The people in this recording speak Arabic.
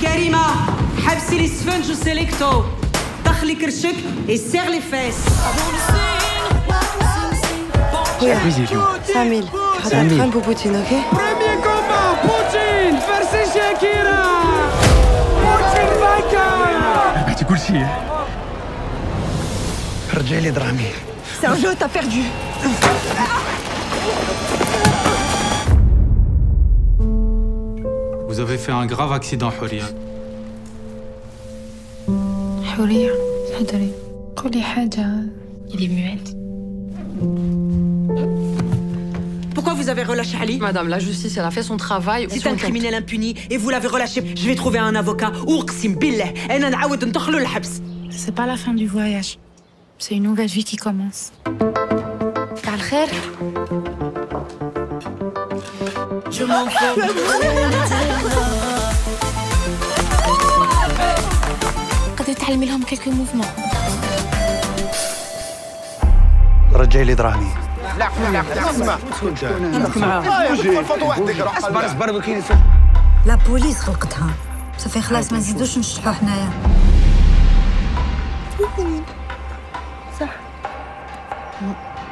كريمة حبسي لي سفنج وسيليكتو دخلي كرشك serre les fesses Oui, vu. 5000. Rattrape pour Poutine, ok Premier combat, Poutine versus Shakira. Poutine vainqueur. بغيتي كلشي رجعي لي دراهمي C'est un jeu, t'as perdu. Vous avez fait un grave accident, Huria. حورية حضري قولي حاجة Il est muette. Pourquoi vous avez relâché Ali Madame, la justice, elle a fait son travail. C'est un criminel impuni et vous l'avez relâché. Je vais trouver un avocat. أقسم بالله أنا نعاود ندخلو الحبس. C'est pas la fin du voyage. C'est une nouvelle vie qui commence. T'as le khair قد تعلمي لهم quelques mouvements. رجعي لي دراهمي لا بوليس خلقتها صافي خلاص ما نزيدوش نشطحوا حنايا Nope.